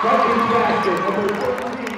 Duncan Jackson, number 14.